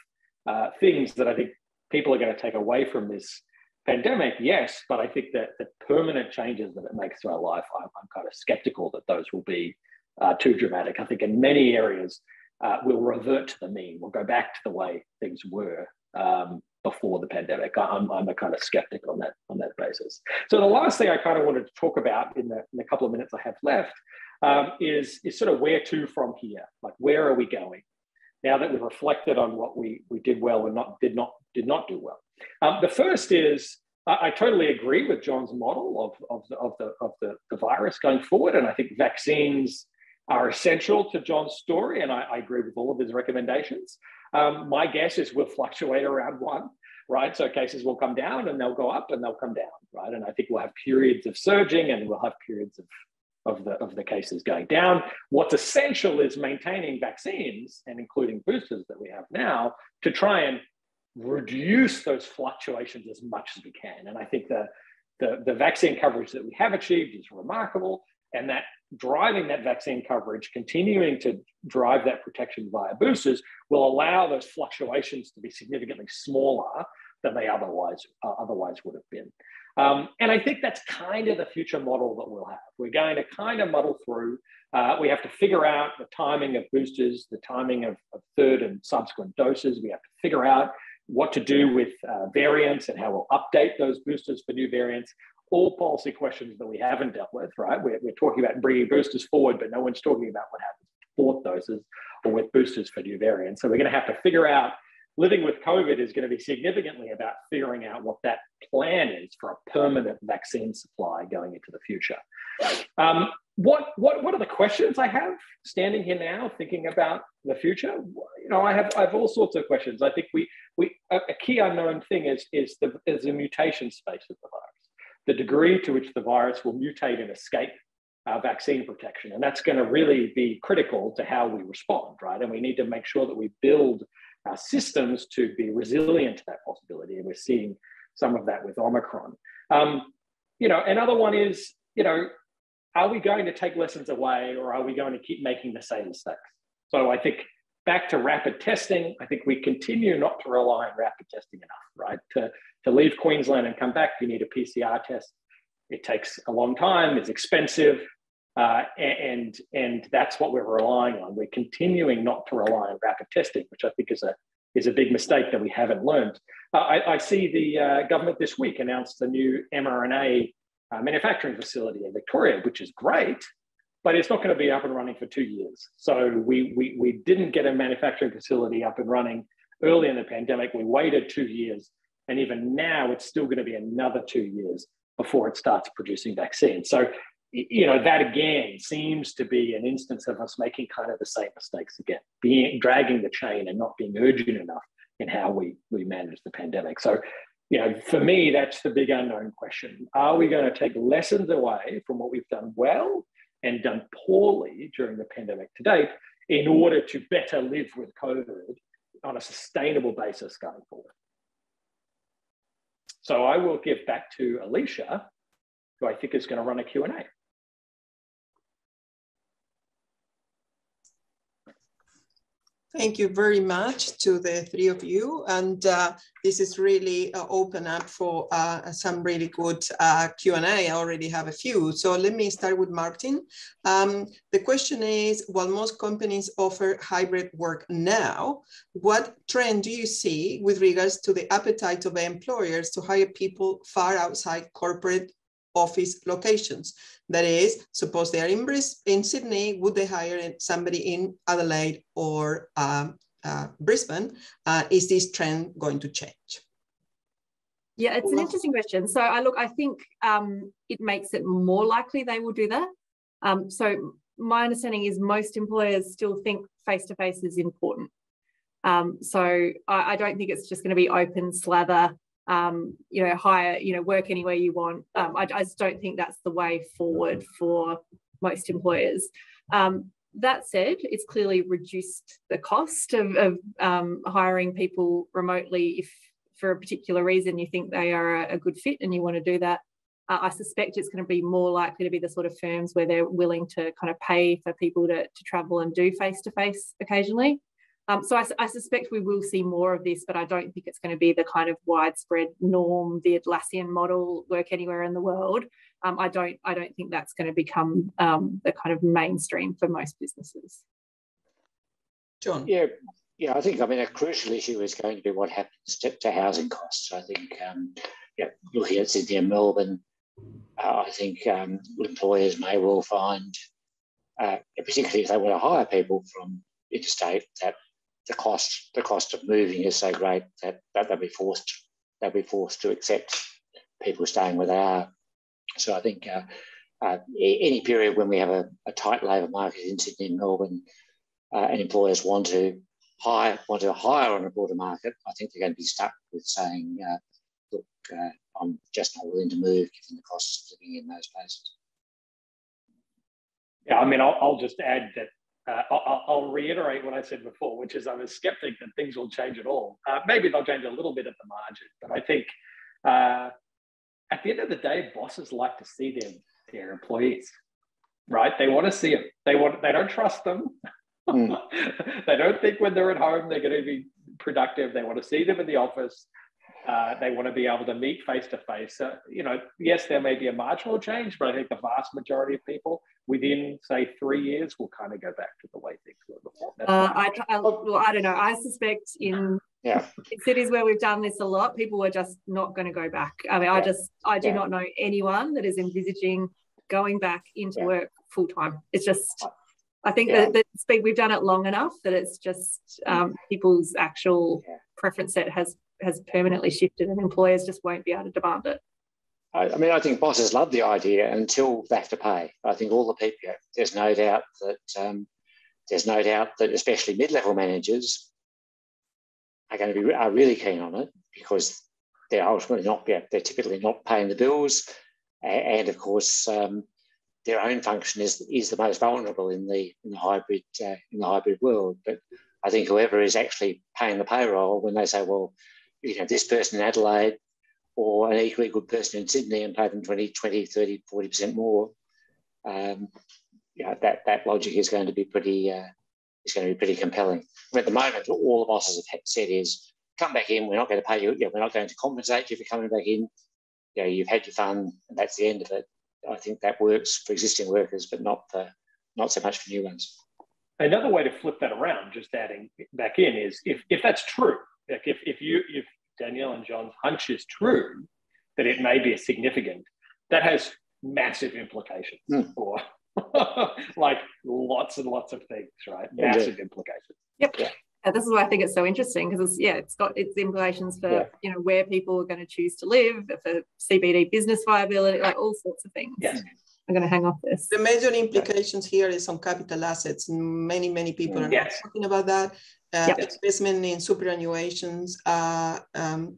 Speaker 6: uh, things that I think people are going to take away from this pandemic, yes, but I think that the permanent changes that it makes to our life, I'm, I'm kind of skeptical that those will be uh, too dramatic. I think in many areas, uh, we'll revert to the mean. We'll go back to the way things were um, before the pandemic. I'm, I'm a kind of skeptic on that on that basis. So the last thing I kind of wanted to talk about in the, in the couple of minutes I have left um, is, is sort of where to from here. Like where are we going? Now that we've reflected on what we, we did well and not did not did not do well. Um, the first is I, I, totally agree with John's model of, of, the, of, the, of the, the virus going forward. And I think vaccines are essential to John's story, and I, I agree with all of his recommendations. Um, my guess is we'll fluctuate around one, right? So cases will come down and they'll go up and they'll come down, right? And I think we'll have periods of surging and we'll have periods of, of, the, of the cases going down. What's essential is maintaining vaccines and including boosters that we have now to try and reduce those fluctuations as much as we can. And I think the, the, the vaccine coverage that we have achieved is remarkable and that driving that vaccine coverage, continuing to drive that protection via boosters, will allow those fluctuations to be significantly smaller than they otherwise uh, otherwise would have been. Um, and I think that's kind of the future model that we'll have. We're going to kind of muddle through. Uh, we have to figure out the timing of boosters, the timing of, of, third and subsequent doses. We have to figure out what to do with uh, variants and how we'll update those boosters for new variants. All policy questions that we haven't dealt with, right? We're, we're talking about bringing boosters forward, but no one's talking about what happens with fourth doses or with boosters for new variants. So we're going to have to figure out living with COVID is going to be significantly about figuring out what that plan is for a permanent vaccine supply going into the future. Um, what, what, what are the questions I have standing here now thinking about the future? You know, I have, I have all sorts of questions. I think we, we a, key unknown thing is, is, the, is the mutation space of the virus, the degree to which the virus will mutate and escape vaccine protection. And that's going to really be critical to how we respond, right? And we need to make sure that we build our systems to be resilient to that possibility. And we're seeing some of that with Omicron. Um, you know, another one is, you know, are we going to take lessons away or are we going to keep making the same mistakes? So I think back to rapid testing, I think we continue not to rely on rapid testing enough, right? To, to leave Queensland and come back, you need a PCR test. It takes a long time, it's expensive, uh, and, and that's what we're relying on. We're continuing not to rely on rapid testing, which I think is a, is a big mistake that we haven't learned. Uh, I, I, see the uh, government this week announced the new mRNA uh, manufacturing facility in Victoria, which is great, but it's not going to be up and running for two years. So we, we, we didn't get a manufacturing facility up and running early in the pandemic. We waited two years. And even now, it's still going to be another two years before it starts producing vaccines. So you know that again seems to be an instance of us making kind of the same mistakes again being dragging the chain and not being urgent enough in how we we manage the pandemic so you know for me that's the big unknown question are we going to take lessons away from what we've done well and done poorly during the pandemic to date in order to better live with covid on a sustainable basis going forward. So i will give back to alicia who i think is going to run a q&a
Speaker 2: Thank you very much to the three of you. And uh, this is really uh, open up for uh, some really good uh, Q&A. I already have a few. So let me start with Martin. Um, the question is, while most companies offer hybrid work now, what trend do you see with regards to the appetite of employers to hire people far outside corporate office locations. That is, suppose they are in, Bris in Sydney, would they hire somebody in Adelaide or um, uh, Brisbane? Uh, is this trend going to change?
Speaker 5: Yeah, it's an interesting question. So I look, I think um, it makes it more likely they will do that. Um, so my understanding is most employers still think face-to-face -face is important. Um, so I, I, don't think it's just going to be open slather um, you know, hire, you know, work anywhere you want. Um, I, I, just don't think that's the way forward for most employers. Um, that said, it's clearly reduced the cost of, of um, hiring people remotely if for a particular reason you think they are a, a good fit and you want to do that. Uh, I suspect it's going to be more likely to be the sort of firms where they're willing to kind of pay for people to, to travel and do face to face occasionally. Um, so I, I, suspect we will see more of this, but I don't think it's going to be the kind of widespread norm, the Atlassian model, work anywhere in the world. Um, I don't, I don't think that's going to become um, the kind of mainstream for most businesses.
Speaker 2: John.
Speaker 3: Yeah, yeah. I think I mean a crucial issue is going to be what happens to, to housing costs. I think, um, yeah, looking at Sydney and Melbourne, uh, I think um, employers may well find, uh, particularly if they want to hire people from interstate, that the cost the cost of moving is so great that, that they'll be forced they'll be forced to accept people staying where they are. So I think uh, uh, any period when we have a, a, tight labour market in Sydney and Melbourne, uh, and employers want to hire want to hire on a broader market, I think they're going to be stuck with saying, uh, "Look, uh, I'm just not willing to move given the costs of living in those places."
Speaker 6: Yeah, I mean, I'll, I'll just add that uh, I'll, I'll, reiterate what I said before, which is I'm a skeptic that things will change at all. Uh, maybe they'll change a little bit at the margin, but I think uh, at the end of the day, bosses like to see their, their employees, right? They want to see them. They want. They don't trust them. Mm. [laughs] they don't think when they're at home they're going to be productive. They want to see them in the office. Uh, they want to be able to meet face to face. You know, yes, there may be a marginal change, but I think the vast majority of people within, say, three years will kind of go back to the way things were before.
Speaker 5: Uh, I, I, well, I don't know. I suspect in, yeah. in cities where we've done this a lot, people are just not going to go back. I mean, yeah. I just, I do yeah. not know anyone that is envisaging going back into yeah. work full time. It's just, I think yeah. that, that we've done it long enough that it's just um, people's actual preference set has has permanently shifted and employers just won't be able to demand it.
Speaker 3: I, I mean, I think bosses love the idea until they have to pay. I think all the people, there's no doubt that um, there's no doubt that especially mid-level managers are going to be are really keen on it because they're ultimately not they're typically not paying the bills, and of course um, their own function is is the most vulnerable in the in the hybrid uh, in the hybrid world. But I think whoever is actually paying the payroll when they say, well, you know, this person in Adelaide or an equally good person in Sydney and pay them 20, 20, 30, 40% more, um, yeah, that, that logic is going to be pretty uh, is going to be pretty compelling. At the moment, all the bosses have said is come back in. We're not going to pay you. You know, we're not going to compensate you for coming back in. You know, you've had your fun, and that's the end of it. I think that works for existing workers, but not for not so much for new ones.
Speaker 6: Another way to flip that around, just adding back in, is if if that's true, like if, if you if Danielle and John's hunch is true, that it may be a significant, that has massive implications mm. for [laughs] like lots and lots of things, right? Massive yeah. implications.
Speaker 5: Yep. Yeah. And this is why I think it's so interesting because it's yeah, it's got its implications for yeah. you know where people are going to choose to live, for CBD business viability, like all sorts of things.
Speaker 6: Yes.
Speaker 5: I'm going to hang off this.
Speaker 2: The major implications here is on capital assets. Many, many people are yes. talking about that. Uh, yep. Investment in superannuations uh, um,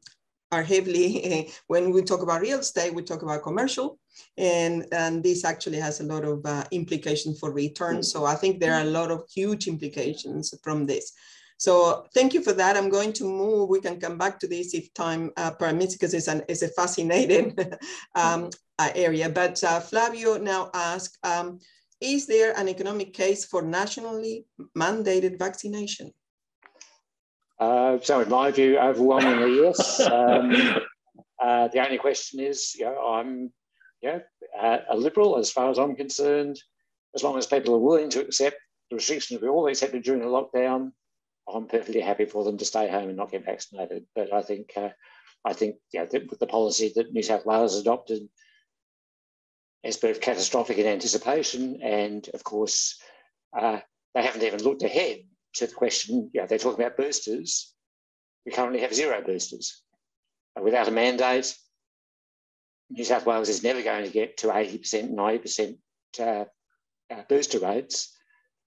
Speaker 2: are heavily, [laughs] when we talk about real estate, we talk about commercial. And, and this actually has a lot of uh, implications for returns. Mm-hmm. So I think there are a lot of huge implications from this. So thank you for that. I'm going to move. We can come back to this if time uh, permits because it's, an, it's a fascinating [laughs] um, uh, area. But uh, Flavio now asks, um, is there an economic case for nationally mandated vaccination?
Speaker 3: Uh, so in my view, overwhelmingly yes. [laughs] Um, uh, the only question is, you know, I'm you know, uh, a liberal as far as I'm concerned. As long as people are willing to accept the restrictions we all accepted during the lockdown, I'm perfectly happy for them to stay home and not get vaccinated. But I think, uh, I think, yeah, the, the policy that New South Wales has adopted is both catastrophic in anticipation, and of course, uh, they haven't even looked ahead to the question. Yeah, they're talking about boosters. We currently have zero boosters. Without a mandate, New South Wales is never going to get to 80%, 90% uh, uh, booster rates.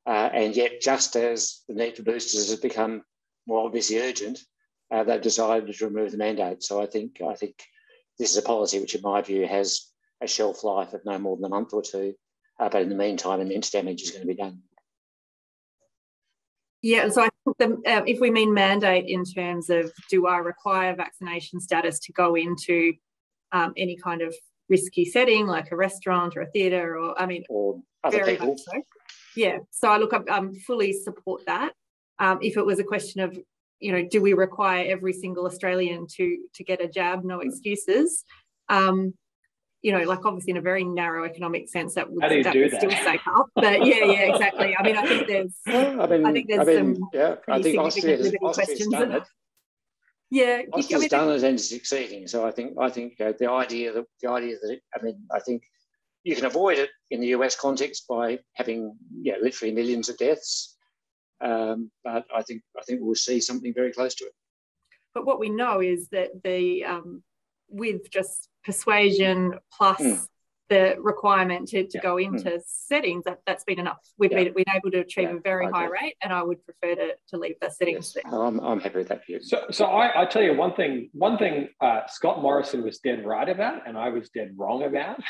Speaker 3: Uh, and yet, just as the need for boosters has become more obviously urgent, uh, they've decided to remove the mandate. So I think I think this is a policy which, in my view, has a shelf life of no more than a month or two. Uh, but in the meantime, immense damage is going to be done.
Speaker 5: Yeah, so I think the, uh, if we mean mandate in terms of do I require vaccination status to go into um, any kind of risky setting like a restaurant or a theatre or I mean,
Speaker 3: or other people.
Speaker 5: So yeah so i look i um, fully support that um, if it was a question of you know do we require every single australian to to get a jab no excuses um, you know, like obviously in a very narrow economic sense, that would, that would still stay up. But yeah, yeah, exactly. I mean, I think there's, [laughs] I, mean, I think there's I mean, some yeah, I think Austria's, questions. Done it. Yeah,
Speaker 3: Austria's I mean, done it and succeeding. So I think I think uh, the idea that the idea that I mean, I think you can avoid it in the US context by having yeah, literally millions of deaths. Um, but I think I think we'll see something very close to it.
Speaker 5: But what we know is that the um, with just persuasion plus mm. the requirement to, to yeah. go into mm. settings, that, that's been enough. We've yeah. been, been able to achieve yeah, a very high rate, and I would prefer to, to leave the settings yes.
Speaker 3: there. I'm, I'm happy with that view.
Speaker 6: So, so I, I tell you one thing. One thing uh, Scott Morrison was dead right about, and I was dead wrong about.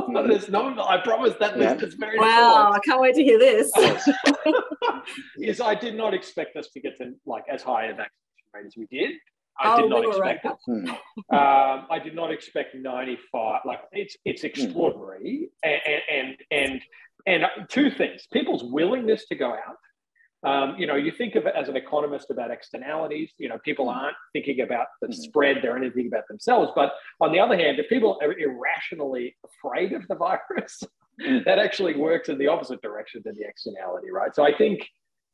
Speaker 6: [laughs] There's no, I promise that yeah. list is very
Speaker 5: Wow, I can't wait to hear this. [laughs]
Speaker 6: yes, I did not expect us to get to like as high a vaccination rate as we did. I oh, did not we expect right. it. um, I did not expect 95. Like it's it's hmm. extraordinary. And, and and and and two things: people's willingness to go out Um, you know, you think of it as an economist about externalities. You know, people aren't thinking about the spread; they're only thinking about themselves. But on the other hand, if people are irrationally afraid of the [laughs] virus, that actually works in the opposite direction than the externality, right? So I think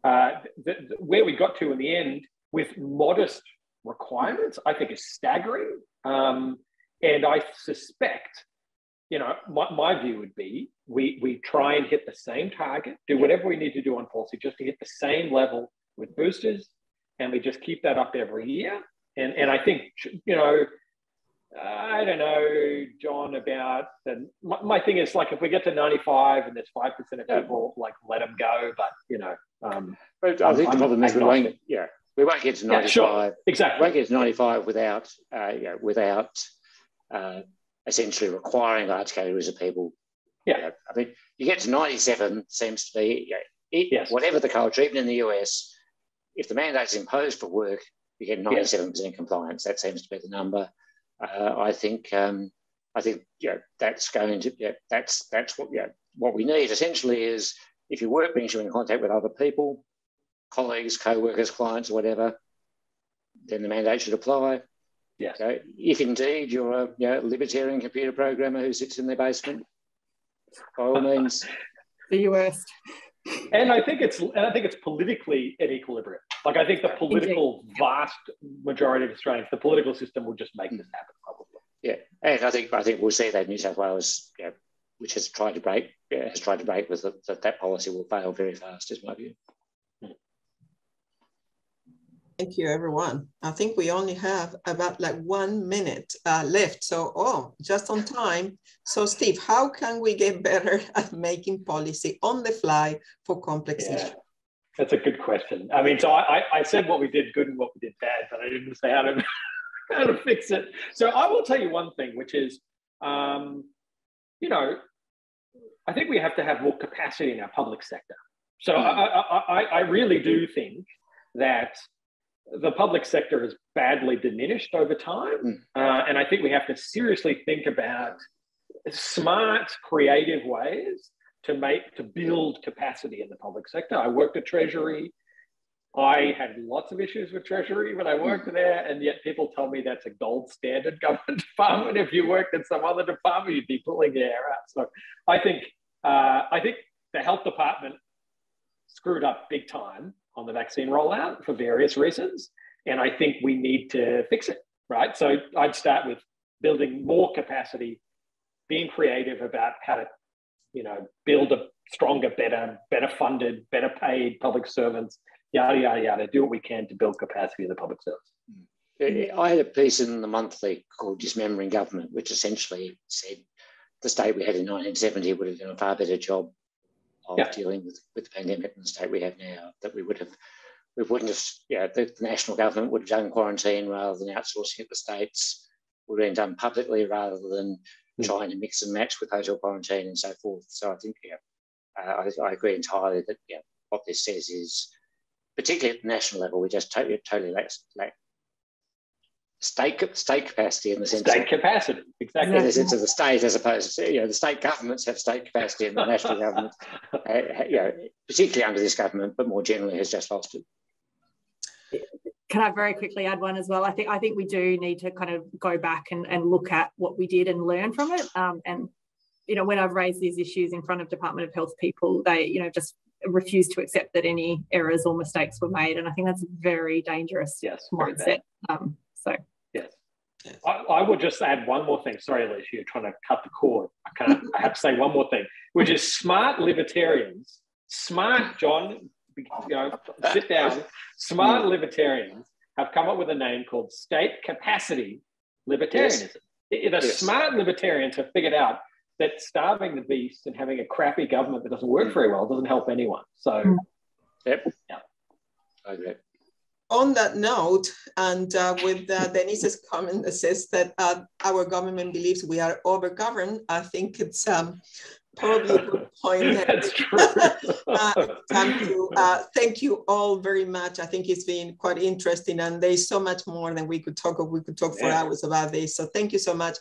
Speaker 6: uh, the, the, where we got to in the end with modest requirements, I think is staggering. Um, and I suspect, you know, my, my view would be we, we try and hit the same target, do whatever we need to do on policy just to hit the same level with boosters. And we just keep that up every year. And, and I think, you know, I don't know, John, about the, my, my, thing is like if we get to 95 and there's 5% of people, like let them go. But, you know, um,
Speaker 3: but I think I'm, the problem is we won't, yeah, we won't get to 95. Yeah, sure.
Speaker 6: Exactly.
Speaker 3: We won't get to 95 without, uh, you know, without uh, essentially requiring large categories of people.
Speaker 6: Yeah. You know,
Speaker 3: I mean, you get to 97 seems to be, you know, it, yes. whatever the culture, even in the US, if the mandate's imposed for work, you get 97% yes. compliance. That seems to be the number. Uh, I think um, I think yeah, that's going to yeah, that's that's what yeah, what we need essentially is if your work brings you in contact with other people, colleagues, co-workers, clients, or whatever, then the mandate should apply.
Speaker 6: Yeah.
Speaker 3: So if indeed you're a you know, libertarian computer programmer who sits in their basement, [laughs] by all means.
Speaker 5: the worst.
Speaker 6: And I think it's and I think it's politically at equilibrium. Like I think the political Indeed. vast majority of Australians, the political system will just make this mm. happen probably.
Speaker 3: Yeah, and I think I think we'll see that New South Wales, yeah, which has tried to break, yeah, has tried to break with the, that that policy will fail very fast, is my view.
Speaker 2: Thank you, everyone. I think we only have about like one minute uh, left. So, oh, just on time. So, Steve, how can we get better [laughs] at making policy on the fly for complex yeah, issues?
Speaker 6: That's a good question. I mean, so I, I said what we did good and what we did bad, but I didn't say how to, [laughs] how to fix it. So, I will tell you one thing, which is, um, you know, I think we have to have more capacity in our public sector. So, mm. I, I, I really do think that the public sector has badly diminished over time. Mm. Uh, and I think we have to seriously think about smart, creative ways to make to build capacity in the public sector. I worked at Treasury. I had lots of issues with Treasury when I worked mm. there, and yet people tell me that's a gold standard [laughs] government department. If you worked in some other department, you'd be pulling your hair out. So I think uh, I think the health department screwed up big time on the vaccine rollout for various reasons. And I think we need to fix it, right? So I'd start with building more capacity, being creative about how to, you know, build a stronger, better, better funded, better paid public servants, yada, yada, yada, do what we can to build capacity in the public service. Mm-hmm.
Speaker 3: Eh, eh, I had a piece in the monthly called Dismembering Government, which essentially said the state we had in 1970 would have done a far better job of yeah. dealing with, with the pandemic in the state we have now, that we would have, we wouldn't have, yeah, the, the national government would have done quarantine rather than outsourcing it to states, would have been done publicly rather than mm. trying to mix and match with hotel quarantine and so forth. So I think, yeah, uh, I, I, agree entirely that, yeah, what this says is, particularly at the national level, we just totally, totally lack, lack state state capacity in the sense
Speaker 6: state of, capacity exactly
Speaker 3: in the sense of the state as opposed to you know the state governments have state capacity and the national government [laughs] uh, you know particularly under this government but more generally has just lost it
Speaker 5: can I very quickly add one as well? I think I think we do need to kind of go back and, and look at what we did and learn from it. Um, and you know, when I've raised these issues in front of Department of Health people, they you know just refuse to accept that any errors or mistakes were made, and I think that's a very dangerous
Speaker 6: yes,
Speaker 5: mindset. Um, so
Speaker 6: I, I will just add one more thing. Sorry, Alicia, you're trying to cut the cord. I can't. I have to say one more thing, which is smart libertarians. Smart, John. You know, sit down. Smart libertarians have come up with a name called state capacity libertarianism. Yes. The yes. smart libertarians have figured out that starving the beast and having a crappy government that doesn't work mm. very well doesn't help anyone. So, mm.
Speaker 3: yep.
Speaker 6: Yeah.
Speaker 3: Okay
Speaker 2: on that note, and uh, with uh, Denise's comment that says that uh, our government believes we are overgoverned, I think it's um, probably a good point. [laughs]
Speaker 6: That's true. [laughs]
Speaker 2: uh, thank you. Uh, thank you all very much. I think it's been quite interesting, and there's so much more than we could talk of. We could talk for yeah. hours about this. So thank you so much